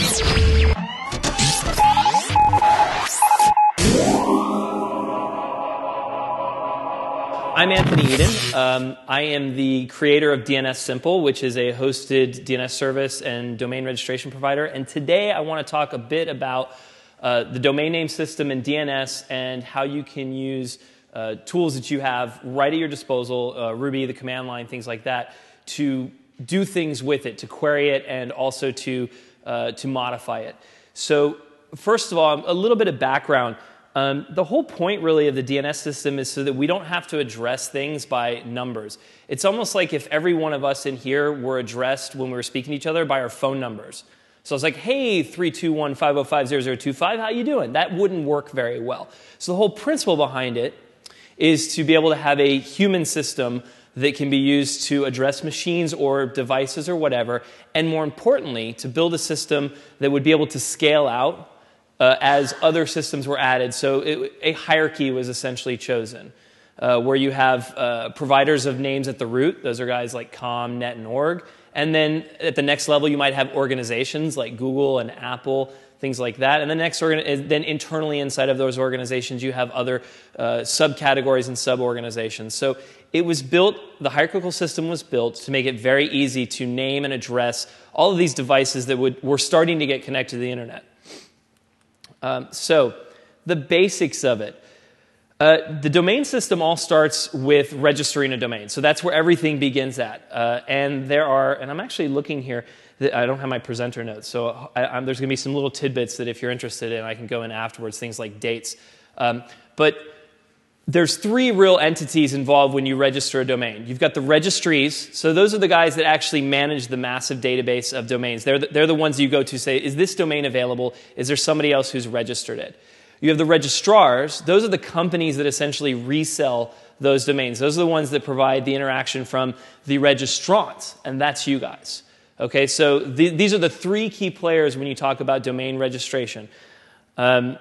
I'm Anthony Eden. Um, I am the creator of DNS Simple, which is a hosted DNS service and domain registration provider. And today I want to talk a bit about uh, the domain name system and DNS and how you can use uh, tools that you have right at your disposal, uh, Ruby, the command line, things like that, to do things with it, to query it, and also to, uh, to modify it. So, first of all, a little bit of background. Um, the whole point, really, of the DNS system is so that we don't have to address things by numbers. It's almost like if every one of us in here were addressed when we were speaking to each other by our phone numbers. So it's like, hey, 321-505-0025, how you doing? That wouldn't work very well. So the whole principle behind it is to be able to have a human system that can be used to address machines or devices or whatever, and more importantly, to build a system that would be able to scale out uh, as other systems were added. So it, a hierarchy was essentially chosen, uh, where you have uh, providers of names at the root. Those are guys like com, net, and org. And then at the next level, you might have organizations like Google and Apple, things like that. And the next organ- then internally inside of those organizations, you have other uh, subcategories and sub-organizations. So it was built, the hierarchical system was built to make it very easy to name and address all of these devices that would, were starting to get connected to the internet. Um, so, the basics of it. Uh, the domain system all starts with registering a domain. So that's where everything begins at. Uh, and there are, and I'm actually looking here, I don't have my presenter notes, so I, there's going to be some little tidbits that if you're interested in, I can go in afterwards, things like dates. Um, but there's three real entities involved when you register a domain. You've got the registries, so those are the guys that actually manage the massive database of domains. They're the, they're the ones you go to say, is this domain available? Is there somebody else who's registered it? You have the registrars. Those are the companies that essentially resell those domains. Those are the ones that provide the interaction from the registrants, and that's you guys. Okay, so the, these are the three key players when you talk about domain registration. Um,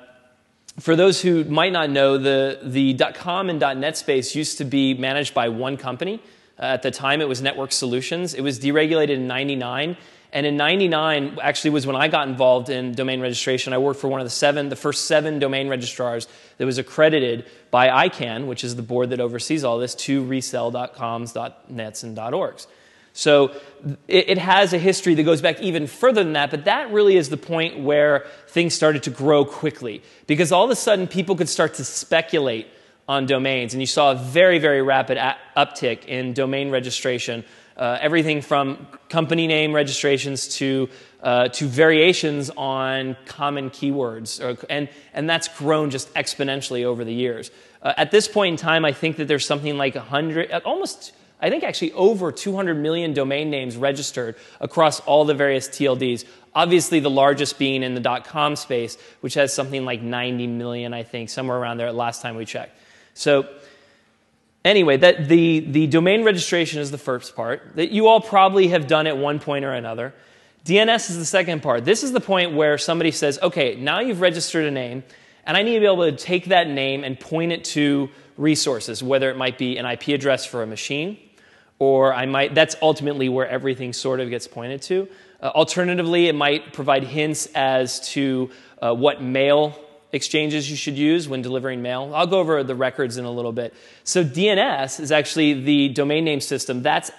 for those who might not know, the, the .com and .net space used to be managed by one company. Uh, at the time, it was Network Solutions. It was deregulated in 99, and in 99 actually was when I got involved in domain registration. I worked for one of the seven, the first seven domain registrars that was accredited by ICANN, which is the board that oversees all this, to resell.coms, .nets, and .orgs. So it, it, has a history that goes back even further than that, but that really is the point where things started to grow quickly. Because all of a sudden, people could start to speculate on domains, and you saw a very, very rapid a- uptick in domain registration uh, everything from company name registrations to, uh, to variations on common keywords. Or, and, and that's grown just exponentially over the years. Uh, at this point in time, I think that there's something like 100, uh, almost, I think actually over 200 million domain names registered across all the various TLDs. Obviously, the largest being in the dot .com space, which has something like 90 million, I think, somewhere around there last time we checked. So Anyway, that the, the domain registration is the first part, that you all probably have done at one point or another. DNS is the second part. This is the point where somebody says, okay, now you've registered a name, and I need to be able to take that name and point it to resources, whether it might be an IP address for a machine, or I might, that's ultimately where everything sort of gets pointed to. Uh, alternatively, it might provide hints as to uh, what mail exchanges you should use when delivering mail. I'll go over the records in a little bit. So DNS is actually the domain name system. That's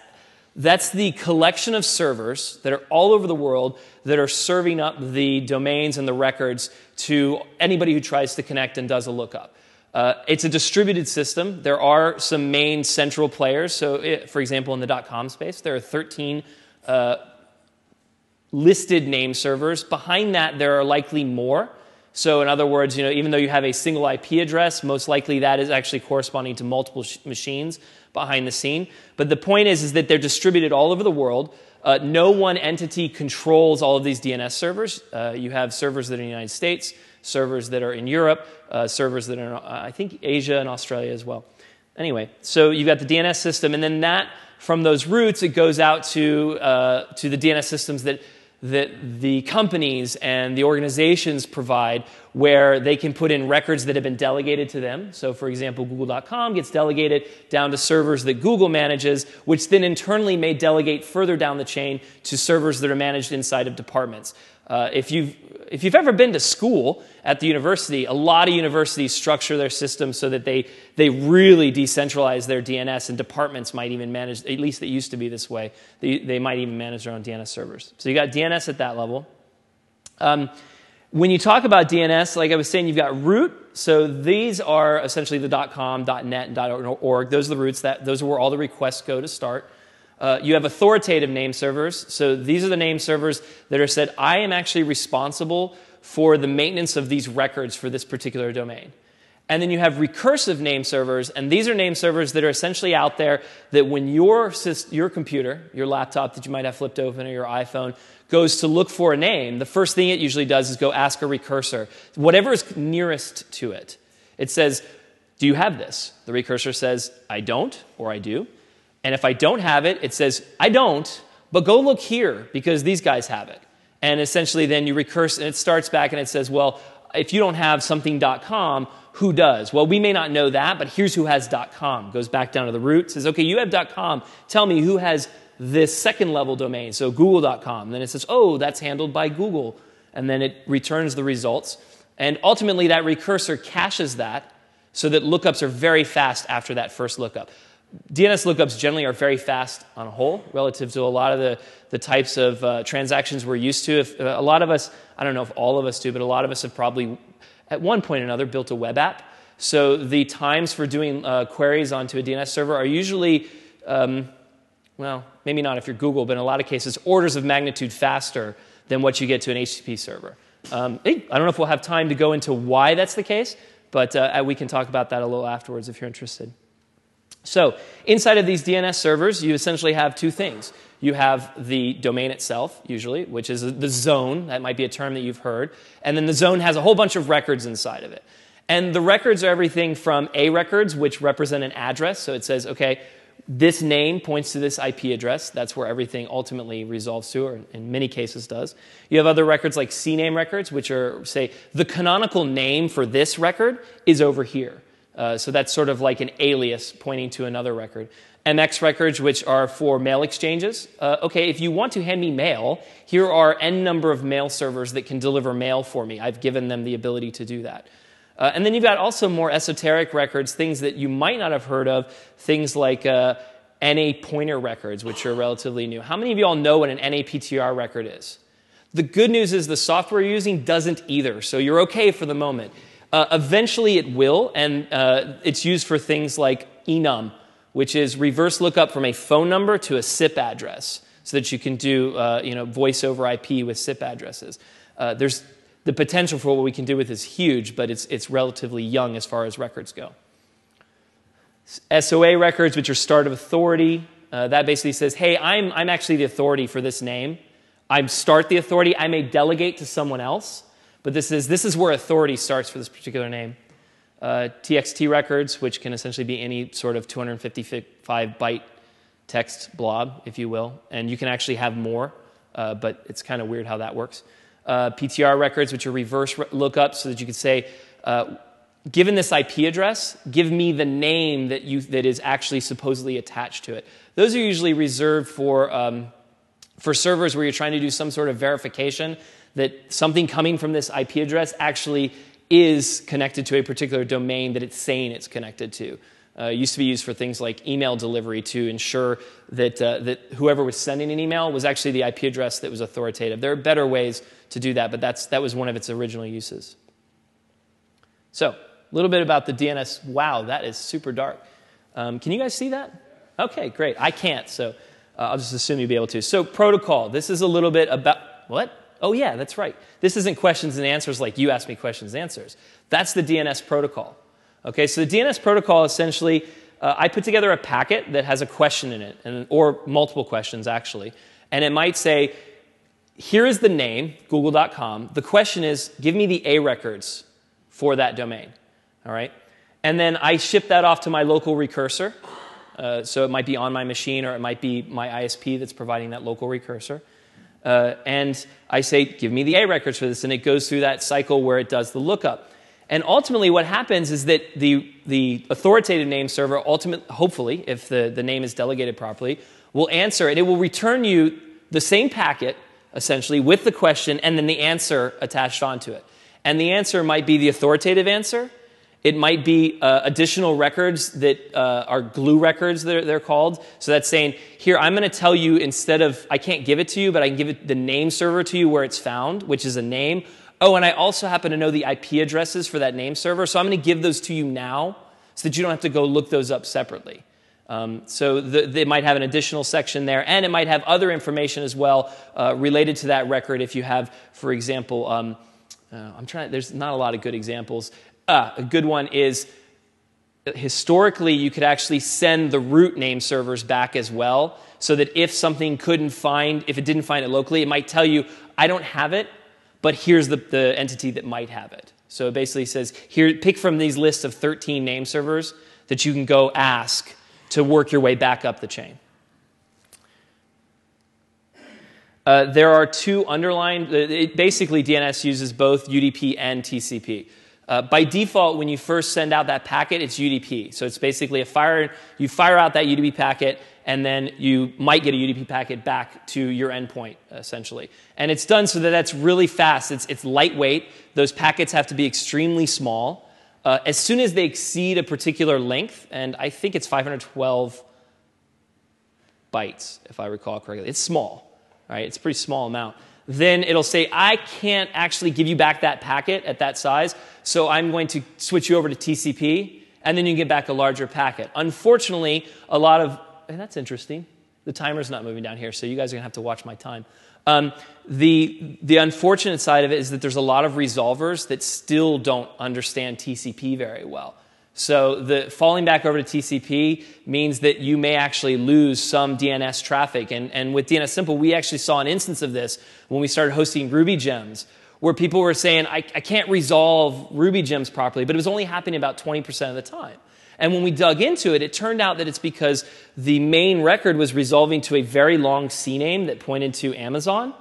that's the collection of servers that are all over the world that are serving up the domains and the records to anybody who tries to connect and does a lookup. Uh, it's a distributed system. There are some main central players. So, it, for example, in the dot .com space, there are 13 uh, listed name servers. Behind that, there are likely more. So, in other words, you know, even though you have a single IP address, most likely that is actually corresponding to multiple sh- machines behind the scene. But the point is, is that they're distributed all over the world. Uh, no one entity controls all of these DNS servers. Uh, you have servers that are in the United States, servers that are in Europe, uh, servers that are, in, uh, I think, Asia and Australia as well. Anyway, so you've got the DNS system, and then that from those roots it goes out to uh, to the DNS systems that that the companies and the organizations provide where they can put in records that have been delegated to them. So, for example, Google.com gets delegated down to servers that Google manages, which then internally may delegate further down the chain to servers that are managed inside of departments. Uh, if, you've, if you've ever been to school at the university, a lot of universities structure their systems so that they, they really decentralize their DNS, and departments might even manage, at least it used to be this way, they, they might even manage their own DNS servers. So you got DNS at that level. Um, when you talk about DNS, like I was saying, you've got root. So these are essentially the .com, .net, and .org. Those are the roots. That, those are where all the requests go to start. Uh, you have authoritative name servers. So these are the name servers that are said, I am actually responsible for the maintenance of these records for this particular domain. And then you have recursive name servers, and these are name servers that are essentially out there that when your, your computer, your laptop that you might have flipped open or your iPhone, goes to look for a name, the first thing it usually does is go ask a recursor, whatever is nearest to it. It says, Do you have this? The recursor says, I don't, or I do. And if I don't have it, it says, I don't, but go look here because these guys have it. And essentially, then you recurse, and it starts back and it says, Well, if you don't have something.com, who does? Well, we may not know that, but here's who has .com. Goes back down to the root, says, okay, you have .com. Tell me who has this second level domain, so google.com. Then it says, oh, that's handled by Google. And then it returns the results. And ultimately, that recursor caches that so that lookups are very fast after that first lookup. DNS lookups generally are very fast on a whole relative to a lot of the, the types of uh, transactions we're used to. If, uh, a lot of us, I don't know if all of us do, but a lot of us have probably at one point or another built a web app. So the times for doing uh, queries onto a DNS server are usually, um, well, maybe not if you're Google, but in a lot of cases, orders of magnitude faster than what you get to an HTTP server. Um, I don't know if we'll have time to go into why that's the case, but uh, we can talk about that a little afterwards if you're interested. So, inside of these DNS servers, you essentially have two things. You have the domain itself, usually, which is the zone. That might be a term that you've heard. And then the zone has a whole bunch of records inside of it. And the records are everything from A records, which represent an address. So it says, okay, this name points to this IP address. That's where everything ultimately resolves to, or in many cases does. You have other records like CNAME records, which are, say, the canonical name for this record is over here. Uh, so that's sort of like an alias pointing to another record. MX records, which are for mail exchanges. Uh, okay, if you want to hand me mail, here are n number of mail servers that can deliver mail for me. I've given them the ability to do that. Uh, and then you've got also more esoteric records, things that you might not have heard of, things like uh, NA pointer records, which are relatively new. How many of you all know what an NAPTR record is? The good news is the software you're using doesn't either, so you're okay for the moment. Uh, eventually it will, and uh, it's used for things like enum, which is reverse lookup from a phone number to a SIP address so that you can do uh, you know, voice over IP with SIP addresses. Uh, there's the potential for what we can do with is huge, but it's, it's relatively young as far as records go. SOA records, which are start of authority, uh, that basically says, hey, I'm, I'm actually the authority for this name. I'm start the authority. I may delegate to someone else, but this is, this is where authority starts for this particular name uh, TXT records, which can essentially be any sort of 255 byte text blob, if you will. And you can actually have more, uh, but it's kind of weird how that works. Uh, PTR records, which are reverse re- lookups, so that you could say, uh, given this IP address, give me the name that, you, that is actually supposedly attached to it. Those are usually reserved for, um, for servers where you're trying to do some sort of verification that something coming from this IP address actually is connected to a particular domain that it's saying it's connected to. Uh, used to be used for things like email delivery to ensure that, uh, that whoever was sending an email was actually the IP address that was authoritative. There are better ways to do that, but that's, that was one of its original uses. So, a little bit about the DNS. Wow, that is super dark. Um, can you guys see that? Okay, great. I can't, so uh, I'll just assume you'll be able to. So, protocol. This is a little bit about what? Oh, yeah, that's right. This isn't questions and answers like you ask me questions and answers. That's the DNS protocol. Okay, so the DNS protocol essentially, uh, I put together a packet that has a question in it, and, or multiple questions actually. And it might say, here is the name, google.com. The question is, give me the A records for that domain. All right? And then I ship that off to my local recursor. Uh, so it might be on my machine or it might be my ISP that's providing that local recursor. Uh, and I say, give me the A records for this. And it goes through that cycle where it does the lookup. And ultimately, what happens is that the, the authoritative name server, ultimately, hopefully, if the, the name is delegated properly, will answer and it will return you the same packet, essentially, with the question and then the answer attached onto it. And the answer might be the authoritative answer. It might be uh, additional records that uh, are glue records, that they're, called. So that's saying, here, I'm going to tell you instead of, I can't give it to you, but I can give it the name server to you where it's found, which is a name. Oh, and I also happen to know the IP addresses for that name server, so I'm going to give those to you now so that you don't have to go look those up separately. Um, so the, they might have an additional section there, and it might have other information as well uh, related to that record. If you have, for example, um, uh, I'm trying. There's not a lot of good examples. Uh, a good one is historically you could actually send the root name servers back as well, so that if something couldn't find, if it didn't find it locally, it might tell you, I don't have it, but here's the, the entity that might have it. So it basically says, here, pick from these lists of 13 name servers that you can go ask to work your way back up the chain. Uh, there are two underlying, it, basically DNS uses both UDP and TCP. Uh, by default, when you first send out that packet, it's UDP. So it's basically a fire, you fire out that UDP packet, and then you might get a UDP packet back to your endpoint, essentially. And it's done so that that's really fast. It's, it's lightweight. Those packets have to be extremely small. Uh, as soon as they exceed a particular length, and I think it's 512 bytes, if I recall correctly, it's small, right? It's a pretty small amount. Then it'll say, I can't actually give you back that packet at that size, so I'm going to switch you over to TCP, and then you can get back a larger packet. Unfortunately, a lot of and that's interesting. The timer's not moving down here, so you guys are going to have to watch my time. Um, the, the unfortunate side of it is that there's a lot of resolvers that still don't understand TCP very well. So the falling back over to TCP means that you may actually lose some DNS traffic. And, and with DNS Simple, we actually saw an instance of this when we started hosting Ruby gems, where people were saying, I, I can't resolve Ruby gems properly, but it was only happening about 20% of the time. And when we dug into it, it turned out that it's because the main record was resolving to a very long CNAME that pointed to Amazon.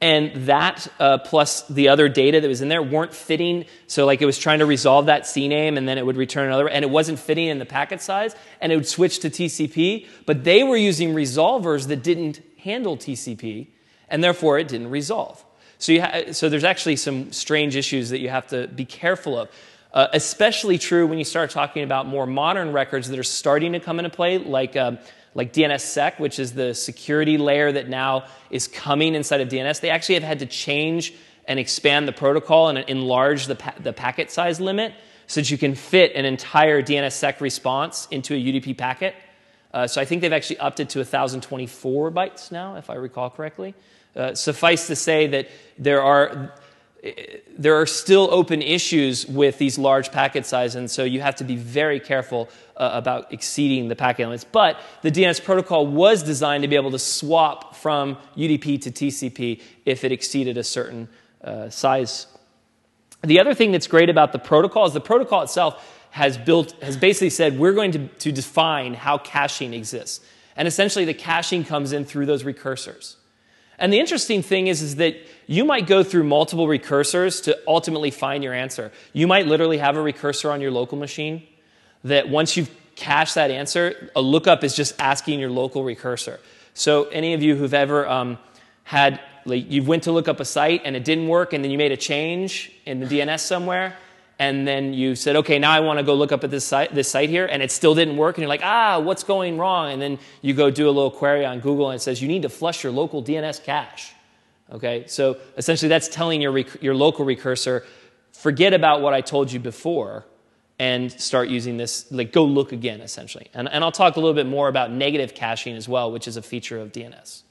And that, uh, plus the other data that was in there, weren't fitting. So, like, it was trying to resolve that CNAME, and then it would return another, and it wasn't fitting in the packet size, and it would switch to TCP. But they were using resolvers that didn't handle TCP, and therefore it didn't resolve. So, ha- so there's actually some strange issues that you have to be careful of. Uh, especially true when you start talking about more modern records that are starting to come into play, like, uh, like DNSSEC, which is the security layer that now is coming inside of DNS. They actually have had to change and expand the protocol and enlarge the, pa- the packet size limit so that you can fit an entire DNSSEC response into a UDP packet. Uh, so I think they've actually upped it to 1,024 bytes now, if I recall correctly. Uh, suffice to say that there are there are still open issues with these large packet sizes, and so you have to be very careful uh, about exceeding the packet limits. But the DNS protocol was designed to be able to swap from UDP to TCP if it exceeded a certain uh, size. The other thing that's great about the protocol is the protocol itself has built has basically said we're going to, to define how caching exists, and essentially the caching comes in through those recursors. And the interesting thing is, is that you might go through multiple recursors to ultimately find your answer. You might literally have a recursor on your local machine that once you've cached that answer, a lookup is just asking your local recursor. So any of you who've ever um, had, like, you went to look up a site and it didn't work, and then you made a change in the DNS somewhere, and then you said, okay, now I want to go look up at this site, this site here, and it still didn't work, and you're like, ah, what's going wrong? And then you go do a little query on Google, and it says you need to flush your local DNS cache. Okay, so essentially that's telling your, rec- your local recursor, forget about what I told you before, and start using this, like go look again, essentially. And, and I'll talk a little bit more about negative caching as well, which is a feature of DNS.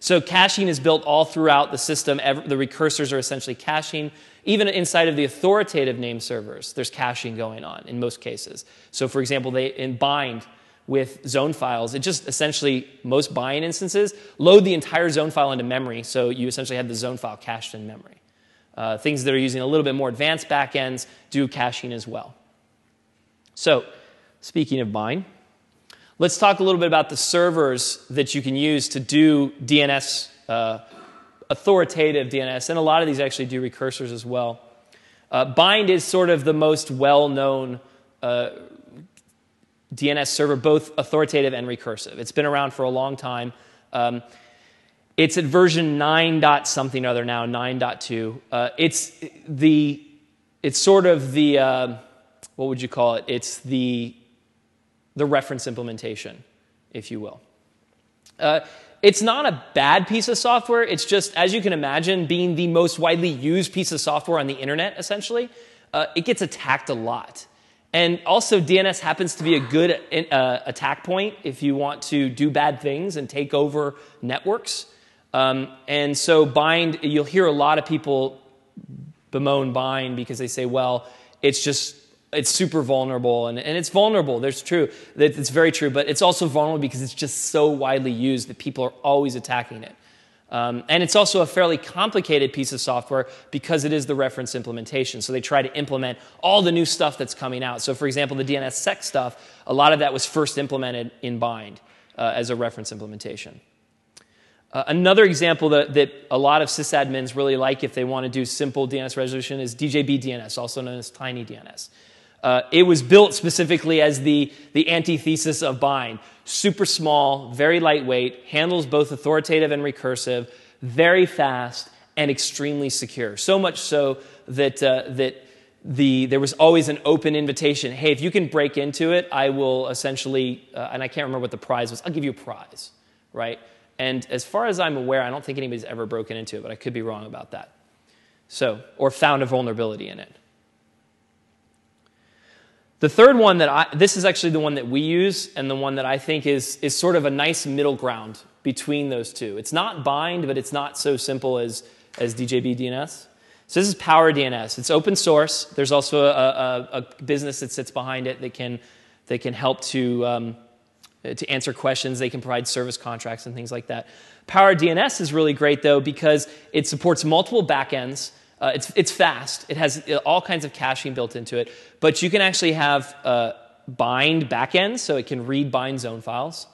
So caching is built all throughout the system. The recursors are essentially caching. Even inside of the authoritative name servers, there's caching going on in most cases. So, for example, they in bind with zone files, it just essentially, most bind instances, load the entire zone file into memory. So you essentially have the zone file cached in memory. Uh, things that are using a little bit more advanced backends do caching as well. So, speaking of bind, let's talk a little bit about the servers that you can use to do DNS uh, authoritative DNS, and a lot of these actually do recursors as well. Uh, Bind is sort of the most well known uh, DNS server, both authoritative and recursive. It's been around for a long time. Um, it's at version 9 dot something or other now, 9.2. Uh, it's the, it's sort of the, uh, what would you call it? It's the, the reference implementation, if you will. Uh, it's not a bad piece of software. It's just, as you can imagine, being the most widely used piece of software on the internet, essentially, uh, it gets attacked a lot. And also, DNS happens to be a good uh, attack point if you want to do bad things and take over networks. Um, and so, bind, you'll hear a lot of people bemoan bind because they say, well, it's just it's super vulnerable. And, and it's vulnerable. There's true it's very true but it's also vulnerable because it's just so widely used that people are always attacking it um, and it's also a fairly complicated piece of software because it is the reference implementation so they try to implement all the new stuff that's coming out so for example the dnssec stuff a lot of that was first implemented in bind uh, as a reference implementation uh, another example that, that a lot of sysadmins really like if they want to do simple DNS resolution is DJB DNS, also known as Tiny DNS. Uh, it was built specifically as the, the antithesis of bind. Super small, very lightweight, handles both authoritative and recursive, very fast, and extremely secure. So much so that, uh, that the, there was always an open invitation. Hey, if you can break into it, I will essentially, uh, and I can't remember what the prize was, I'll give you a prize, right? And as far as I'm aware, I don't think anybody's ever broken into it, but I could be wrong about that. So, or found a vulnerability in it. The third one that I, this is actually the one that we use and the one that I think is, is sort of a nice middle ground between those two. It's not bind, but it's not so simple as, as DJB DNS. So this is Power DNS. It's open source. There's also a, a, a business that sits behind it that can, that can help to, um, to answer questions. They can provide service contracts and things like that. Power DNS is really great though because it supports multiple backends uh, it's, it's fast. It has uh, all kinds of caching built into it. But you can actually have uh, bind backends, so it can read bind zone files.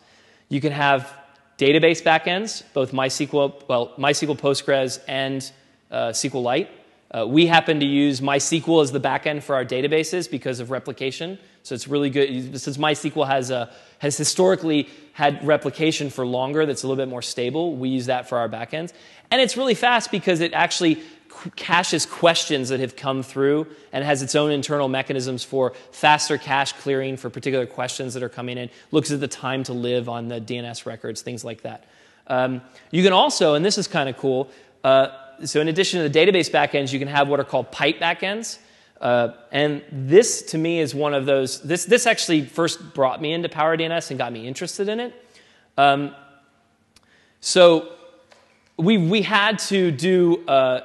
You can have database backends, both MySQL, well, MySQL Postgres and uh, SQLite. Uh, we happen to use MySQL as the backend for our databases because of replication. So it's really good. Since MySQL has, a, has historically had replication for longer, that's a little bit more stable, we use that for our backends. And it's really fast because it actually caches questions that have come through and has its own internal mechanisms for faster cache clearing for particular questions that are coming in, looks at the time to live on the DNS records, things like that. Um, you can also, and this is kind of cool, uh, so in addition to the database backends, you can have what are called pipe backends. Uh, and this, to me, is one of those. This, this actually first brought me into Power DNS and got me interested in it. Um, so we, we had to do uh,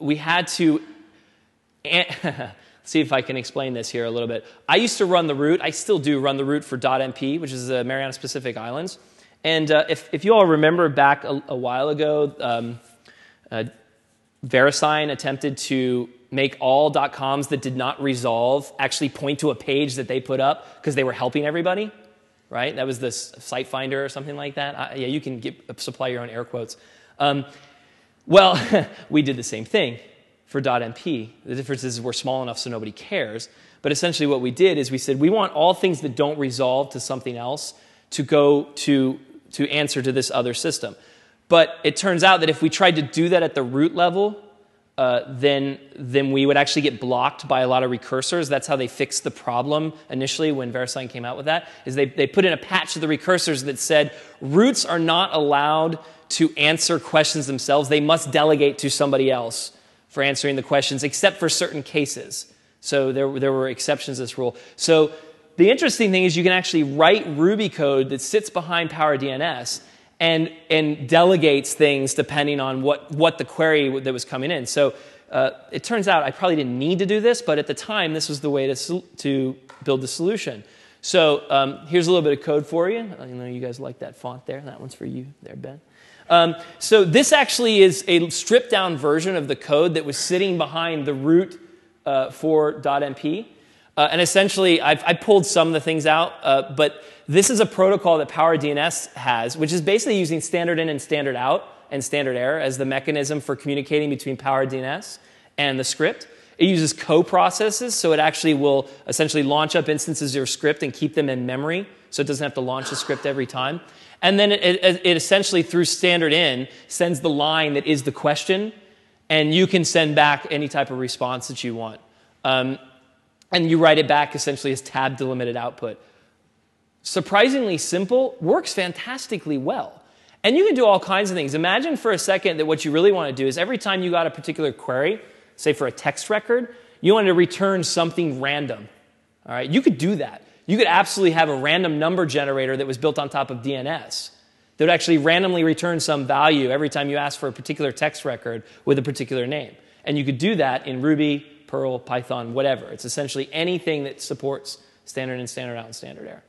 we had to see if I can explain this here a little bit. I used to run the root. I still do run the root for .mp, which is the Mariana Pacific Islands. And uh, if, if you all remember back a, a while ago, um, uh, VeriSign attempted to make all .coms that did not resolve actually point to a page that they put up because they were helping everybody, right? That was this site finder or something like that. I, yeah, you can get, supply your own air quotes. Um, well, we did the same thing for .mp. The difference is we're small enough so nobody cares. But essentially what we did is we said we want all things that don't resolve to something else to go to, to answer to this other system. But it turns out that if we tried to do that at the root level, uh, then, then we would actually get blocked by a lot of recursors. That's how they fixed the problem initially when VeriSign came out with that, is they, they put in a patch to the recursors that said roots are not allowed to answer questions themselves. They must delegate to somebody else for answering the questions, except for certain cases. So there, there were exceptions to this rule. So the interesting thing is you can actually write Ruby code that sits behind Power DNS and, and delegates things depending on what, what the query that was coming in. So uh, it turns out I probably didn't need to do this, but at the time, this was the way to, to build the solution. So um, here's a little bit of code for you. I know you guys like that font there. That one's for you there, Ben. Um, so this actually is a stripped down version of the code that was sitting behind the root uh, for .mp. Uh, and essentially, I've, I pulled some of the things out, uh, but this is a protocol that PowerDNS has, which is basically using standard in and standard out and standard error as the mechanism for communicating between Power DNS and the script. It uses co-processes, so it actually will essentially launch up instances of your script and keep them in memory, so it doesn't have to launch the script every time. And then it, it, it essentially, through standard in, sends the line that is the question, and you can send back any type of response that you want. Um, and you write it back essentially as tab delimited output. Surprisingly simple, works fantastically well. And you can do all kinds of things. Imagine for a second that what you really want to do is every time you got a particular query, say for a text record, you wanted to return something random. All right, you could do that. You could absolutely have a random number generator that was built on top of DNS that would actually randomly return some value every time you ask for a particular text record with a particular name. And you could do that in Ruby, Perl, Python, whatever. It's essentially anything that supports standard in, standard out, and standard error.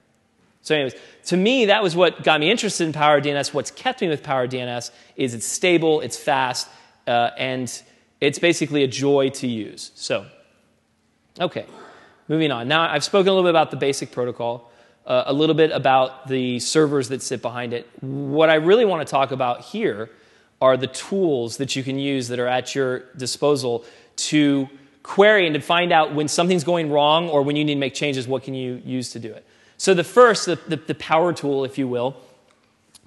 So, anyways, to me, that was what got me interested in Power DNS. What's kept me with Power DNS is it's stable, it's fast, uh, and it's basically a joy to use. So, okay, moving on. Now, I've spoken a little bit about the basic protocol, uh, a little bit about the servers that sit behind it. What I really want to talk about here are the tools that you can use that are at your disposal to query and to find out when something's going wrong or when you need to make changes, what can you use to do it. So the first, the, the, the power tool, if you will,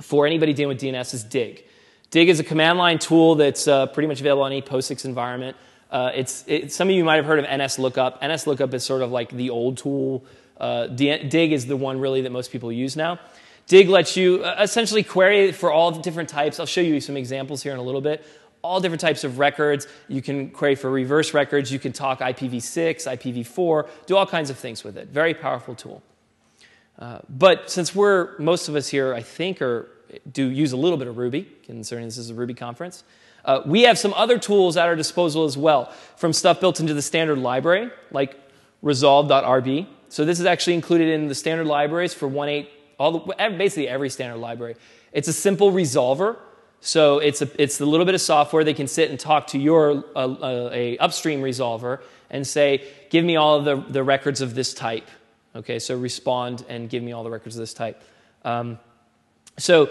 for anybody dealing with DNS is Dig. Dig is a command line tool that's uh, pretty much available on any POSIX environment. Uh, it's, it, some of you might have heard of NSLookup. NSLookup is sort of like the old tool. Uh, Dig is the one really that most people use now. Dig lets you uh, essentially query for all the different types. I'll show you some examples here in a little bit all different types of records. You can query for reverse records. You can talk IPv6, IPv4, do all kinds of things with it. Very powerful tool. Uh, but since we're, most of us here, I think, are, do use a little bit of Ruby, considering this is a Ruby conference, uh, we have some other tools at our disposal as well, from stuff built into the standard library, like resolv.rb. So this is actually included in the standard libraries for 1.8, all the, basically every standard library. It's a simple resolver so it's a, it's a little bit of software that can sit and talk to your uh, uh, a upstream resolver and say, give me all of the, the records of this type. Okay, so respond and give me all the records of this type. Um, so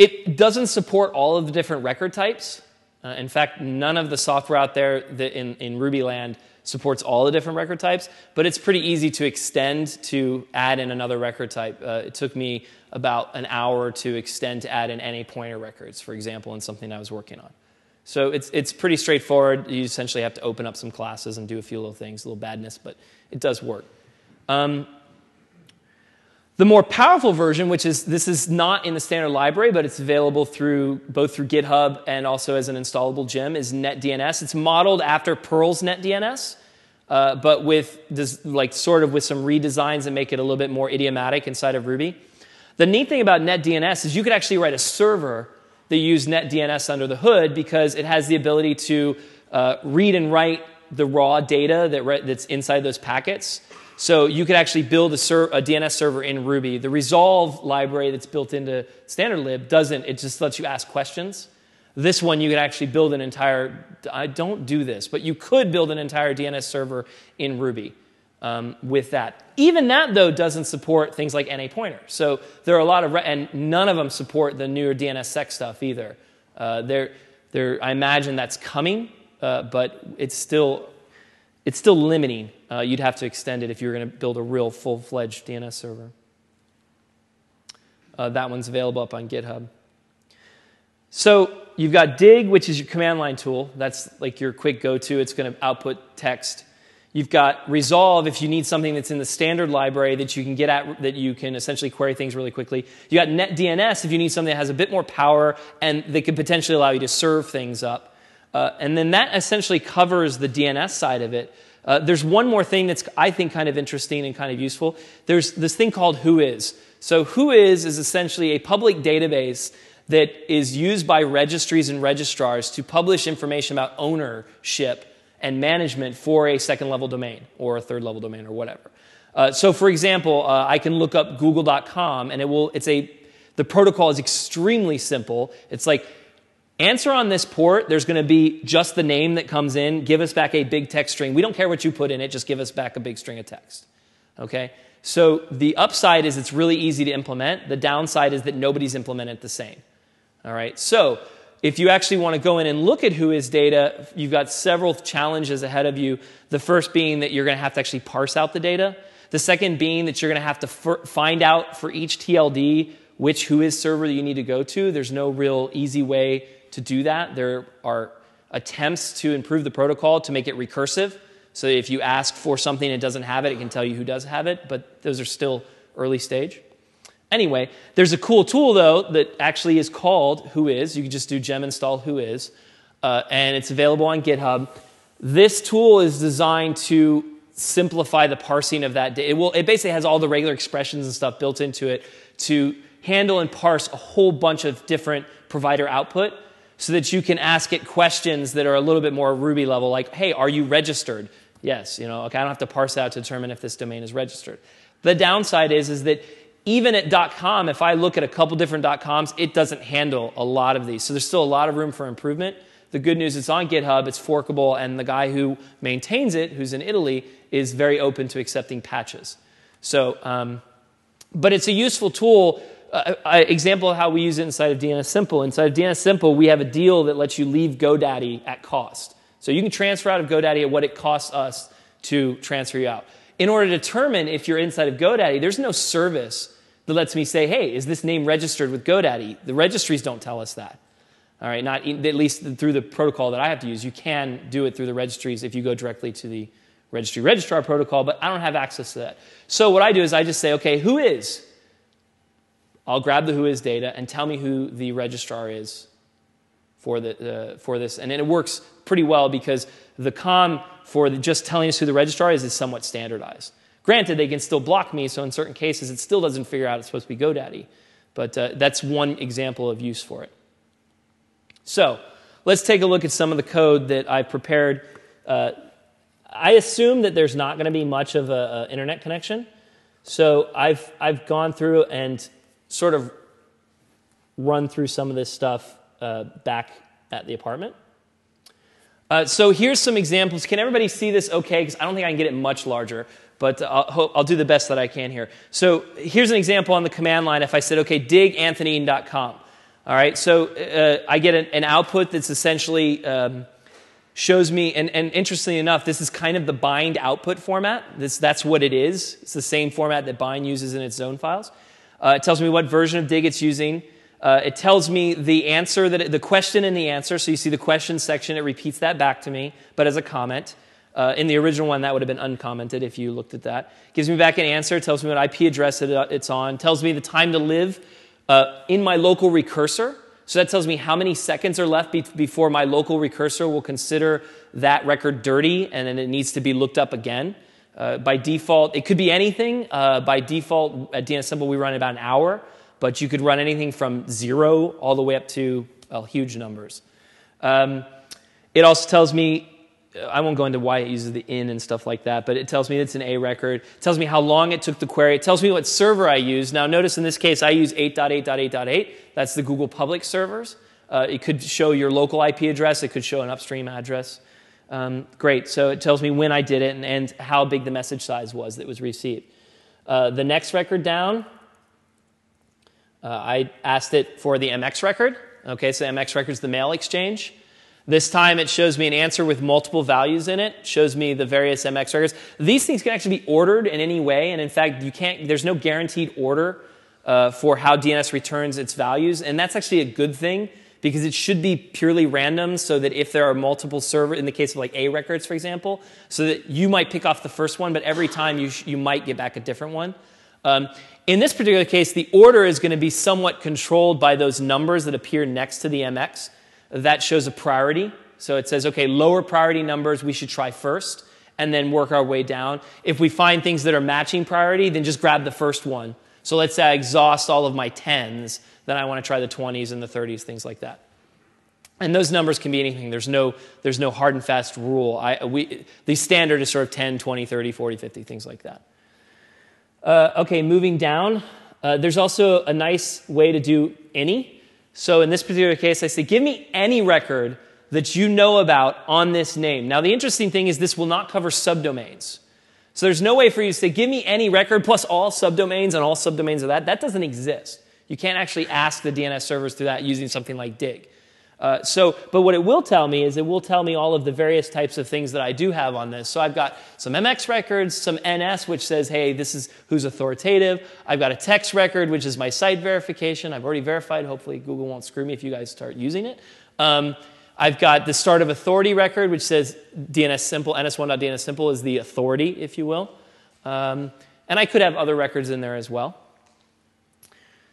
it doesn't support all of the different record types. Uh, in fact, none of the software out there in, in Ruby land supports all the different record types, but it's pretty easy to extend to add in another record type. Uh, it took me about an hour to extend to add in NA pointer records, for example, in something I was working on. So it's, it's pretty straightforward. You essentially have to open up some classes and do a few little things, a little badness, but it does work. Um, the more powerful version, which is this is not in the standard library, but it's available through both through GitHub and also as an installable gem, is NetDNS. It's modeled after Perl's NetDNS, uh, but with this, like sort of with some redesigns that make it a little bit more idiomatic inside of Ruby. The neat thing about NetDNS is you could actually write a server that use NetDNS under the hood because it has the ability to uh, read and write the raw data that that's inside those packets. So you could actually build a, ser- a, DNS server in Ruby. The Resolv library that's built into standard lib doesn't, it just lets you ask questions. This one, you could actually build an entire, I don't do this, but you could build an entire DNS server in Ruby um, with that. Even that, though, doesn't support things like NA pointer. So there are a lot of, re- and none of them support the newer DNSSEC stuff either. Uh, they're, they're, I imagine that's coming, uh, but it's still it's still limiting. Uh, you'd have to extend it if you were going to build a real full fledged DNS server. Uh, that one's available up on GitHub. So you've got Dig, which is your command line tool. That's like your quick go to. It's going to output text. You've got Resolv if you need something that's in the standard library that you can get at, that you can essentially query things really quickly. You got NetDNS if you need something that has a bit more power and that could potentially allow you to serve things up. Uh, and then that essentially covers the DNS side of it. Uh, there's one more thing that's, I think, kind of interesting and kind of useful. There's this thing called Whois. So, Whois is essentially a public database that is used by registries and registrars to publish information about ownership and management for a second level domain or a third level domain or whatever. Uh, so, for example, uh, I can look up google.com and it will, it's a, the protocol is extremely simple. It's like Answer on this port, there's going to be just the name that comes in. Give us back a big text string. We don't care what you put in it, just give us back a big string of text. Okay? So the upside is it's really easy to implement. The downside is that nobody's implemented the same. All right, so if you actually want to go in and look at who is data, you've got several challenges ahead of you. The first being that you're going to have to actually parse out the data. The second being that you're going to have to find out for each TLD which who is server you need to go to. There's no real easy way to do that. There are attempts to improve the protocol to make it recursive. So if you ask for something and it doesn't have it, it can tell you who does have it, but those are still early stage. Anyway, there's a cool tool though that actually is called Whois. You can just do gem install Whois, uh, and it's available on GitHub. This tool is designed to simplify the parsing of that. It will. It basically has all the regular expressions and stuff built into it to handle and parse a whole bunch of different provider output, so that you can ask it questions that are a little bit more Ruby level, like, "Hey, are you registered?" Yes. You know. Okay. I don't have to parse out to determine if this domain is registered. The downside is, is that even at .com, if I look at a couple different .coms, it doesn't handle a lot of these. So there's still a lot of room for improvement. The good news it's on GitHub, it's forkable, and the guy who maintains it, who's in Italy, is very open to accepting patches. So, um, but it's a useful tool. Uh, example of how we use it inside of DNS Simple. Inside of DNS Simple, we have a deal that lets you leave GoDaddy at cost. So you can transfer out of GoDaddy at what it costs us to transfer you out in order to determine if you're inside of GoDaddy, there's no service that lets me say, hey, is this name registered with GoDaddy? The registries don't tell us that. All right, not at least through the protocol that I have to use. You can do it through the registries if you go directly to the registry registrar protocol, but I don't have access to that. So what I do is I just say, okay, Whois? I'll grab the Whois data and tell me who the registrar is for, the, uh, for this. And it works pretty well because the com for the, just telling us who the registrar is is somewhat standardized. Granted, they can still block me, so in certain cases, it still doesn't figure out it's supposed to be GoDaddy. But uh, that's one example of use for it. So let's take a look at some of the code that I prepared. Uh, I assume that there's not going to be much of an internet connection. So I've, I've gone through and sort of run through some of this stuff uh, back at the apartment. Uh, so here's some examples. Can everybody see this okay? Because I don't think I can get it much larger, but I'll, I'll, do the best that I can here. So here's an example on the command line. If I said, okay, dig anthonine.com. All right, so uh, I get an, an, output that's essentially um, shows me, and, and, interestingly enough, this is kind of the bind output format. This, that's what it is. It's the same format that bind uses in its zone files. Uh, it tells me what version of dig it's using. Uh, it tells me the answer that it, the question and the answer. So you see the question section, it repeats that back to me, but as a comment. Uh, in the original one, that would have been uncommented if you looked at that. Gives me back an answer, tells me what IP address it, uh, it's on, tells me the time to live uh, in my local recursor. So that tells me how many seconds are left be- before my local recursor will consider that record dirty and then it needs to be looked up again. Uh, by default, it could be anything. Uh, by default, at DNS Simple, we run about an hour but you could run anything from zero all the way up to well, huge numbers. Um, it also tells me, I won't go into why it uses the in and stuff like that, but it tells me it's an A record. It tells me how long it took to query. It tells me what server I use. Now, notice in this case, I use 8.8.8.8. That's the Google public servers. Uh, it could show your local IP address, it could show an upstream address. Um, great. So it tells me when I did it and, and, how big the message size was that was received. Uh, the next record down, uh, I asked it for the MX record. Okay, so MX record is the mail exchange. This time it shows me an answer with multiple values in it, shows me the various MX records. These things can actually be ordered in any way, and in fact, you can't, there's no guaranteed order uh, for how DNS returns its values, and that's actually a good thing because it should be purely random so that if there are multiple servers, in the case of like A records, for example, so that you might pick off the first one, but every time you, you might get back a different one. Um, in this particular case, the order is going to be somewhat controlled by those numbers that appear next to the MX. That shows a priority. So it says, okay, lower priority numbers we should try first and then work our way down. If we find things that are matching priority, then just grab the first one. So let's say I exhaust all of my 10s, then I want to try the 20s and the 30s, things like that. And those numbers can be anything. There's no, there's no hard and fast rule. I, we, the standard is sort of 10, 20, 30, 40, 50, things like that. Uh, okay, moving down, uh, there's also a nice way to do any. So in this particular case, I say, give me any record that you know about on this name. Now, the interesting thing is this will not cover subdomains. So there's no way for you to say, give me any record plus all subdomains and all subdomains of that. That doesn't exist. You can't actually ask the DNS servers through that using something like Dig. Uh, so, but what it will tell me is it will tell me all of the various types of things that I do have on this. So I've got some MX records, some NS, which says, hey, this is who's authoritative. I've got a text record, which is my site verification. I've already verified. Hopefully, Google won't screw me if you guys start using it. Um, I've got the start of authority record, which says DNS simple, ns1.dns simple is the authority, if you will. Um, and I could have other records in there as well.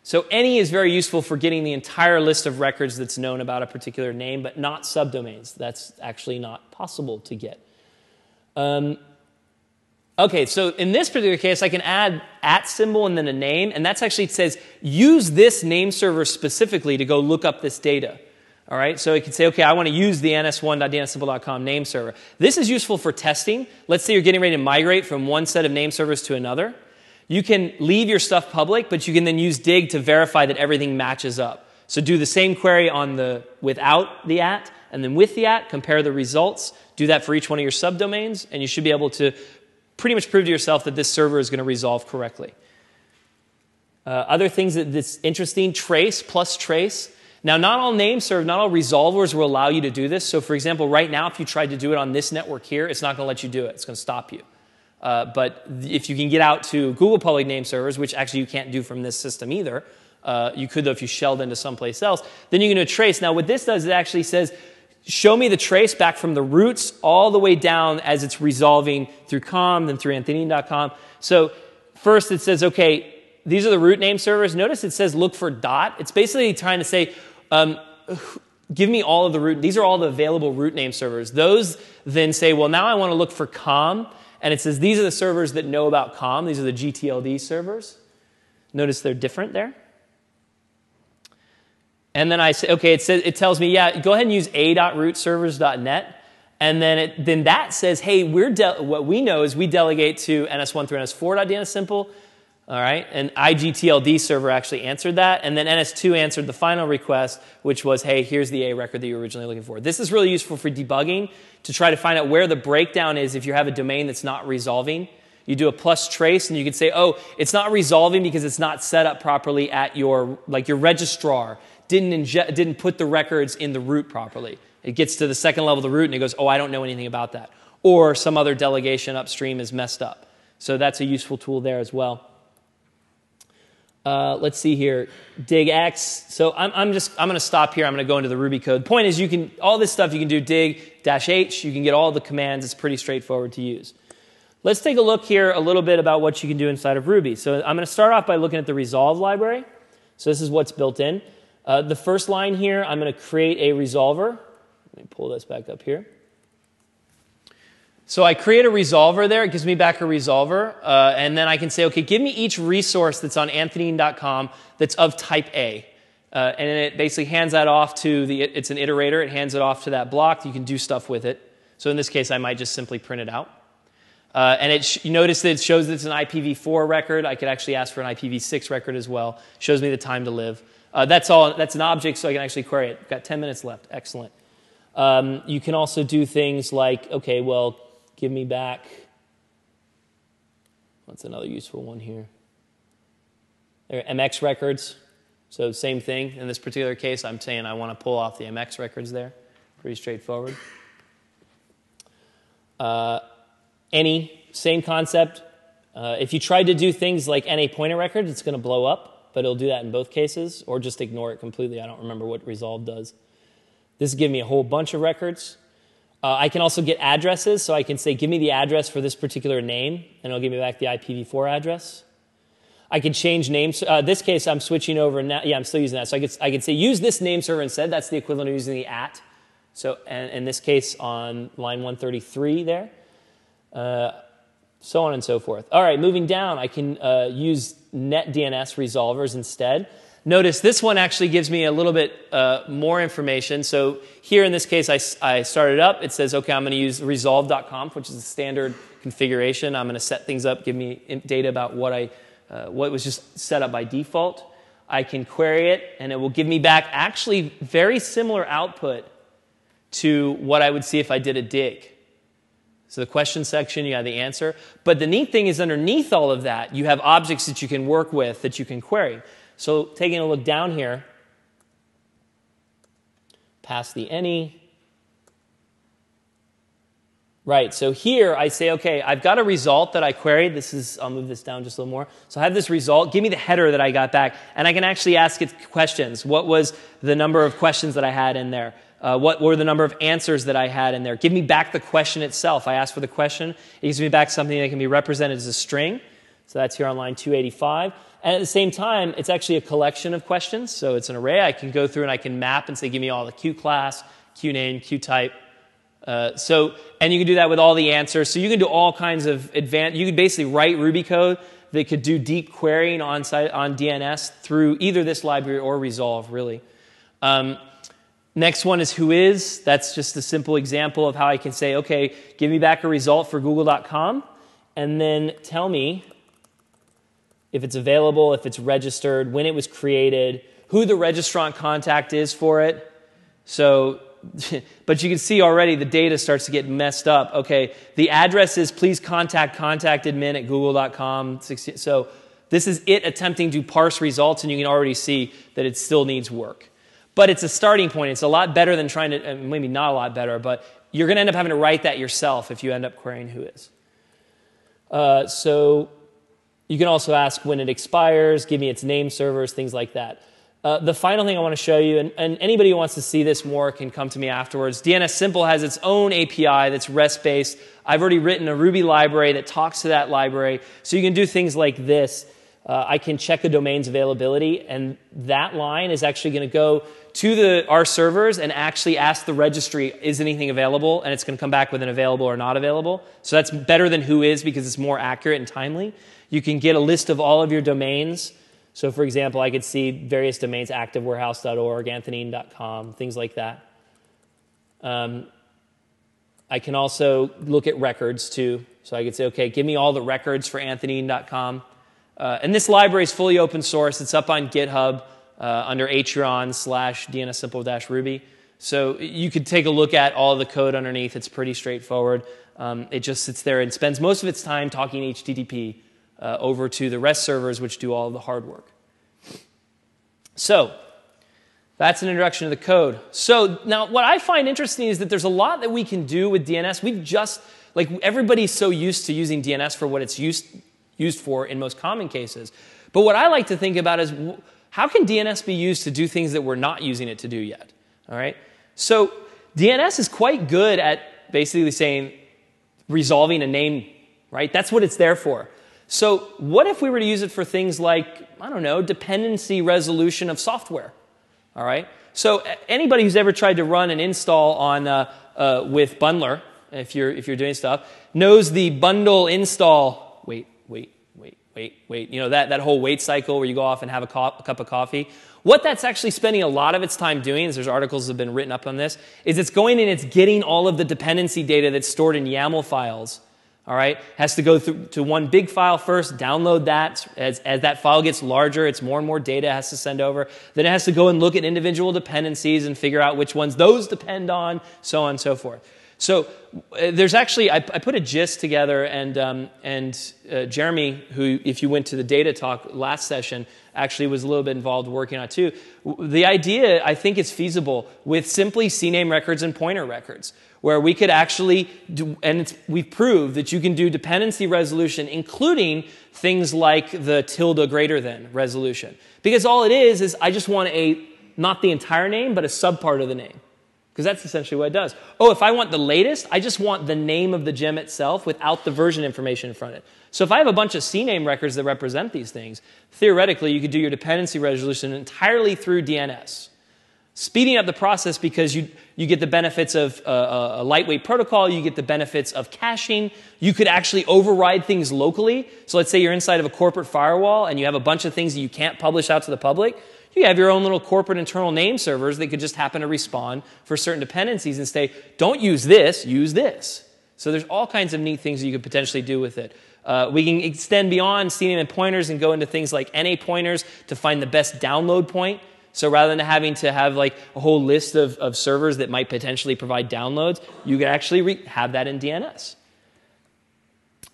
So any is very useful for getting the entire list of records that's known about a particular name, but not subdomains. That's actually not possible to get. Um, okay, so in this particular case, I can add at symbol and then a name, and that's actually says use this name server specifically to go look up this data. All right, so it can say, okay, I want to use the ns1.dnsimple.com name server. This is useful for testing. Let's say you're getting ready to migrate from one set of name servers to another. You can leave your stuff public, but you can then use Dig to verify that everything matches up. So do the same query on the without the at, and then with the at, compare the results. Do that for each one of your subdomains, and you should be able to pretty much prove to yourself that this server is going to resolve correctly. Uh, other things that, that's interesting, trace plus trace. Now, not all name serve, not all resolvers will allow you to do this. So, for example, right now, if you tried to do it on this network here, it's not going to let you do it. It's going to stop you. Uh, but if you can get out to Google public name servers, which actually you can't do from this system either, uh, you could though if you shelled into someplace else, then you can do trace. Now, what this does, it actually says, show me the trace back from the roots all the way down as it's resolving through com, then through anthony.com. So first it says, okay, these are the root name servers. Notice it says look for dot. It's basically trying to say, um, give me all of the root. These are all the available root name servers. Those then say, well, now I want to look for com. And it says these are the servers that know about COM. These are the GTLD servers. Notice they're different there. And then I say, okay, it, says, it tells me, yeah, go ahead and use a.rootservers.net. And then, it, then that says, hey, we're what we know is we delegate to NS1 through NS4.dnsimple. All right, and IGTLD server actually answered that, and then NS2 answered the final request, which was, hey, here's the A record that you were originally looking for. This is really useful for debugging to try to find out where the breakdown is if you have a domain that's not resolving. You do a plus trace, and you can say, oh, it's not resolving because it's not set up properly at your, like your registrar didn't, inje- didn't put the records in the root properly. It gets to the second level of the root, and it goes, oh, I don't know anything about that. Or some other delegation upstream is messed up. So that's a useful tool there as well. Uh, let's see here, dig X. So I'm, I'm just I'm going to stop here. I'm going to go into the Ruby code. Point is, you can all this stuff you can do dig dash H. You can get all the commands. It's pretty straightforward to use. Let's take a look here a little bit about what you can do inside of Ruby. So I'm going to start off by looking at the Resolv library. So this is what's built in. Uh, the first line here, I'm going to create a resolver. Let me pull this back up here. So I create a resolver there. It gives me back a resolver. Uh, and then I can say, okay, give me each resource that's on anthony.com that's of type A. Uh, and it basically hands that off to the, it's an iterator. It hands it off to that block. You can do stuff with it. So in this case, I might just simply print it out. Uh, and it you notice that it shows that it's an IPv4 record. I could actually ask for an IPv6 record as well. Shows me the time to live. Uh, that's all. That's an object, so I can actually query it. Got 10 minutes left. Excellent. Um, you can also do things like, okay, well, give me back. What's another useful one here? There MX records. So same thing. In this particular case, I'm saying I want to pull off the MX records there. Pretty straightforward. Uh, any, same concept. Uh, if you tried to do things like NA pointer record, it's going to blow up, but it'll do that in both cases, or just ignore it completely. I don't remember what Resolv does. This is giving me a whole bunch of records. Uh, I can also get addresses, so I can say, give me the address for this particular name, and it'll give me back the IPv4 address. I can change names. Uh, this case, I'm switching over now. Yeah, I'm still using that. So I could, I could say, use this name server instead. That's the equivalent of using the at. So and, in this case, on line 133 there. Uh, so on and so forth. All right, moving down, I can uh, use Net::DNS resolvers instead. Notice this one actually gives me a little bit uh, more information. So here in this case, I, I started up. It says, okay, I'm going to use resolv.conf, which is the standard configuration. I'm going to set things up, give me data about what, I, uh, what was just set up by default. I can query it, and it will give me back actually very similar output to what I would see if I did a dig. So the question section, you have the answer. But the neat thing is underneath all of that, you have objects that you can work with that you can query. So taking a look down here, past the any. Right, so here I say, okay, I've got a result that I queried. This is, I'll move this down just a little more. So I have this result. Give me the header that I got back. And I can actually ask it questions. What was the number of questions that I had in there? Uh, what were the number of answers that I had in there? Give me back the question itself. I ask for the question. It gives me back something that can be represented as a string. So that's here on line 285. And at the same time, it's actually a collection of questions. So it's an array. I can go through and I can map and say, give me all the Q class, Q name, Q type, uh, so, and you can do that with all the answers. So you can do all kinds of advanced, you could basically write Ruby code that could do deep querying on, site, on DNS through either this library or Resolv, really. Um, next one is Whois. That's just a simple example of how I can say, okay, give me back a result for google.com, and then tell me if it's available, if it's registered, when it was created, who the registrant contact is for it. So but you can see already the data starts to get messed up. Okay, the address is please contact contact admin at google.com. So this is it attempting to parse results, and you can already see that it still needs work. But it's a starting point. It's a lot better than trying to, maybe not a lot better, but you're going to end up having to write that yourself if you end up querying Whois. Uh, so you can also ask when it expires, give me its name servers, things like that. Uh, the final thing I want to show you, and, and, anybody who wants to see this more can come to me afterwards. DNSimple has its own API that's REST based. I've already written a Ruby library that talks to that library. So you can do things like this. Uh, I can check a domain's availability, and that line is actually going to go to the, our servers and actually ask the registry, is anything available? And it's going to come back with an available or not available. So that's better than Whois because it's more accurate and timely. You can get a list of all of your domains so, for example, I could see various domains, activewarehouse.org, anthonyeden.com, things like that. Um, I can also look at records too. So I could say, okay, give me all the records for anthonyeden.com. Uh, and this library is fully open source. It's up on GitHub uh, under aetrion slash dnsimple dash ruby. So you could take a look at all the code underneath. It's pretty straightforward. Um, it just sits there and spends most of its time talking HTTP uh, over to the REST servers, which do all the hard work. So, that's an introduction to the code. So, now what I find interesting is that there's a lot that we can do with DNS. We've just, like, everybody's so used to using DNS for what it's used, used for in most common cases. But what I like to think about is how can DNS be used to do things that we're not using it to do yet? All right? So, DNS is quite good at basically saying resolving a name, right? That's what it's there for. So, what if we were to use it for things like, I don't know, dependency resolution of software? All right. So, anybody who's ever tried to run an install on uh, uh, with Bundler, if you're if you're doing stuff, knows the bundle install. Wait, wait, wait, wait, wait. You know that that whole wait cycle where you go off and have a, co- a cup of coffee. What that's actually spending a lot of its time doing, as there's articles that have been written up on this, is it's going and it's getting all of the dependency data that's stored in YAML files all right? Has to go through to one big file first download that. As, as that file gets larger it's more and more data it has to send over. Then it has to go and look at individual dependencies and figure out which ones those depend on so on and so forth. So uh, there's actually I, I, put a gist together and um, and uh, jeremy who if you went to the data talk last session actually was a little bit involved working on too the idea i think is feasible with simply cname records and pointer records where we could actually do, and we've proved that you can do dependency resolution, including things like the tilde greater than resolution. Because all it is, is I just want a, not the entire name, but a subpart of the name. Because that's essentially what it does. Oh, if I want the latest, I just want the name of the gem itself without the version information in front of it. So if I have a bunch of CNAME records that represent these things, theoretically, you could do your dependency resolution entirely through DNS speeding up the process because you, you get the benefits of a, a, lightweight protocol, you get the benefits of caching. You could actually override things locally. So let's say you're inside of a corporate firewall and you have a bunch of things that you can't publish out to the public. You have your own little corporate internal name servers that could just happen to respond for certain dependencies and say, don't use this, use this. So there's all kinds of neat things that you could potentially do with it. Uh, we can extend beyond CNAME pointers and go into things like NA pointers to find the best download point. So rather than having to have like a whole list of, of servers that might potentially provide downloads, you could actually re- have that in DNS.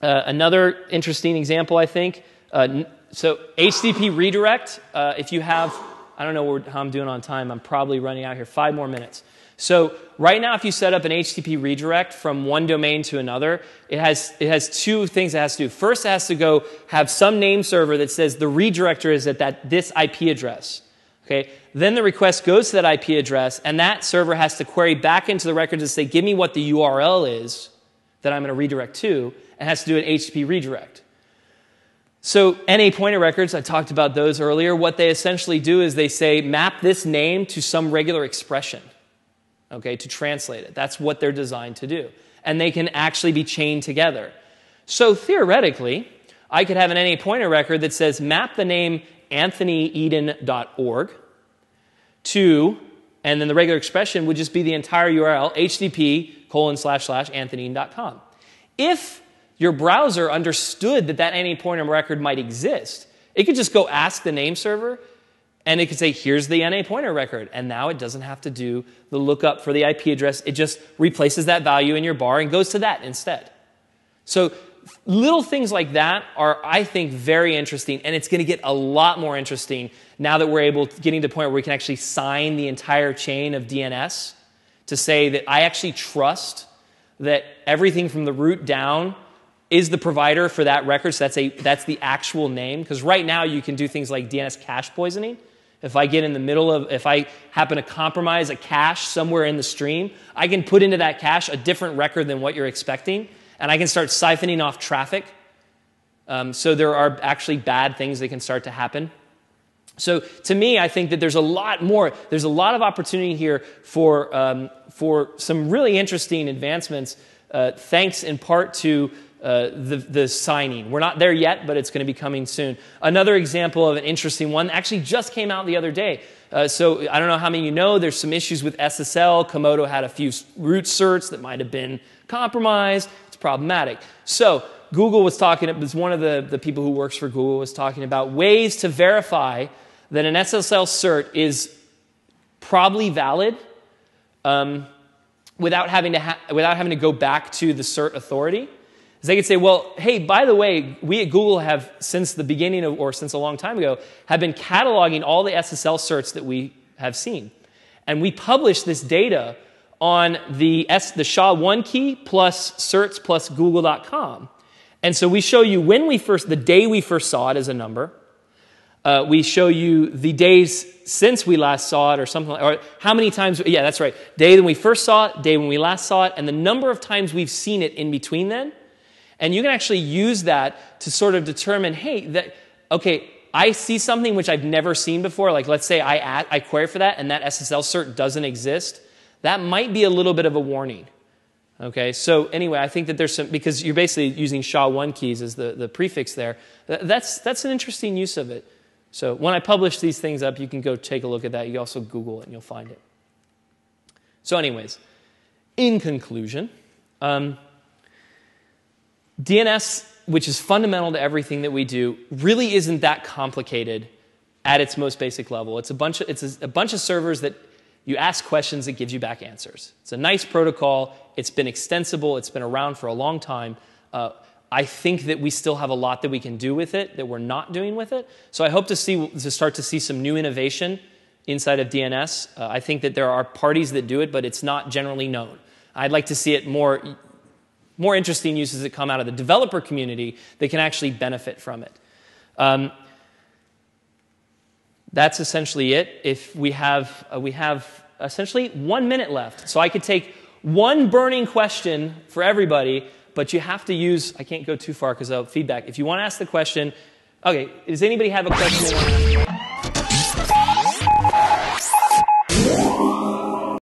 Uh, another interesting example, I think, uh, so HTTP redirect, uh, if you have, I don't know how I'm doing on time. I'm probably running out here. Five more minutes. So right now, if you set up an HTTP redirect from one domain to another, it has, it has two things it has to do. First, it has to go have some name server that says the redirector is at that, this IP address. Okay? Then the request goes to that IP address, and that server has to query back into the records and say, give me what the URL is that I'm going to redirect to, and has to do an HTTP redirect. So NA pointer records, I talked about those earlier. What they essentially do is they say, map this name to some regular expression okay, to translate it. That's what they're designed to do. And they can actually be chained together. So theoretically, I could have an NA pointer record that says map the name anthonyeden.org to, and then the regular expression would just be the entire URL, http colon slash slash anthonyeden.com. If your browser understood that that NA pointer record might exist, it could just go ask the name server and it could say, here's the NA pointer record. And now it doesn't have to do the lookup for the IP address. It just replaces that value in your bar and goes to that instead. So little things like that are, I think, very interesting. And it's going to get a lot more interesting now that we're able to getting to the point where we can actually sign the entire chain of DNS to say that I actually trust that everything from the root down is the provider for that record. So that's, a, that's the actual name. Because right now you can do things like DNS cache poisoning if I get in the middle of, if I happen to compromise a cache somewhere in the stream, I can put into that cache a different record than what you're expecting, and I can start siphoning off traffic. Um, so there are actually bad things that can start to happen. So to me, I think that there's a lot more, there's a lot of opportunity here for, um, for some really interesting advancements, uh, thanks in part to uh, the, the signing. We're not there yet, but it's going to be coming soon. Another example of an interesting one actually just came out the other day. Uh, so I don't know how many you know, there's some issues with SSL. Comodo had a few root certs that might have been compromised. It's problematic. So Google was talking, it was one of the, the people who works for Google was talking about ways to verify that an SSL cert is probably valid um, without, having to ha- without having to go back to the cert authority is they could say, well, hey, by the way, we at Google have, since the beginning of, or since a long time ago, have been cataloging all the SSL certs that we have seen. And we publish this data on the, S, the SHA-1 key plus certs plus google.com. And so we show you when we first, the day we first saw it as a number. Uh, we show you the days since we last saw it or something, like, or how many times, yeah, that's right. Day when we first saw it, day when we last saw it, and the number of times we've seen it in between then. And you can actually use that to sort of determine, hey, that, okay, I see something which I've never seen before. Like, let's say I, add, I query for that and that SSL cert doesn't exist. That might be a little bit of a warning. Okay, so anyway, I think that there's some, because you're basically using SHA-1 keys as the, the prefix there. That's, that's an interesting use of it. So when I publish these things up, you can go take a look at that. You also Google it and you'll find it. So, anyways, in conclusion, um, DNS, which is fundamental to everything that we do, really isn't that complicated at its most basic level. It's a bunch of, it's a, a bunch of servers that you ask questions that gives you back answers. It's a nice protocol. It's been extensible. It's been around for a long time. Uh, I think that we still have a lot that we can do with it that we're not doing with it. So I hope to see to start to see some new innovation inside of DNS. Uh, I think that there are parties that do it, but it's not generally known. I'd like to see it more more interesting uses that come out of the developer community that can actually benefit from it. Um, that's essentially it. If we have, uh, we have essentially one minute left. So I could take one burning question for everybody, but you have to use, I can't go too far because of feedback. If you want to ask the question, okay, does anybody have a question